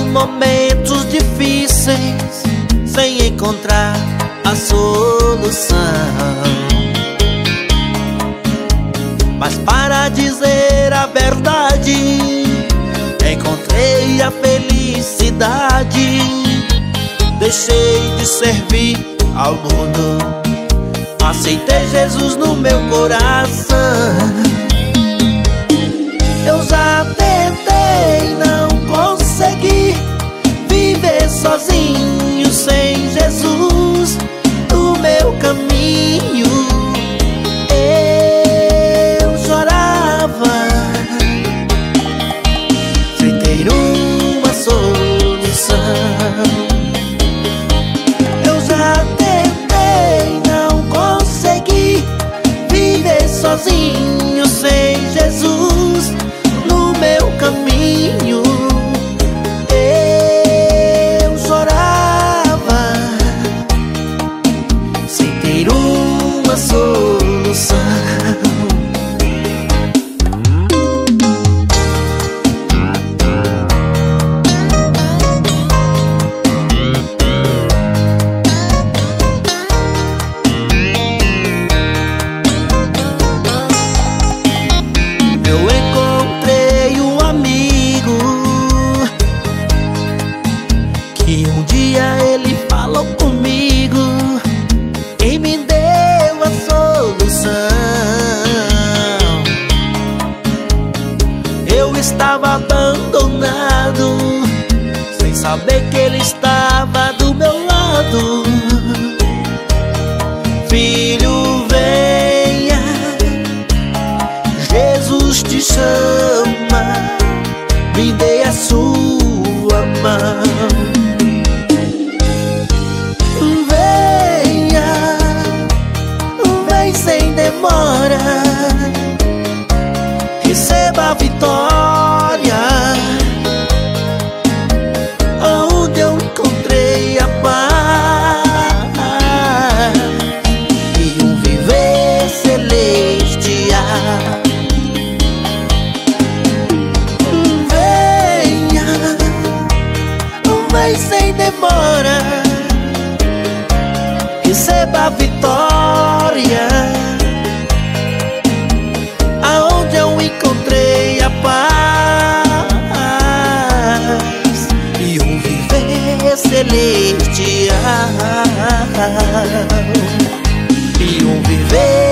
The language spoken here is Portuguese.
Passando momentos difíceis Sem encontrar a solução. Mas para dizer a verdade Encontrei a felicidade. Deixei de servir ao mundo Aceitei Jesus no meu coração. Eu já sozinho estava abandonado, sem saber que ele estava do meu lado. Filho, venha. Jesus te chama, me dê a sua mão. Venha, vem sem demora, receba a vitória. Vem sem demora, receba a vitória. Aonde eu encontrei a paz e um viver celestial e um viver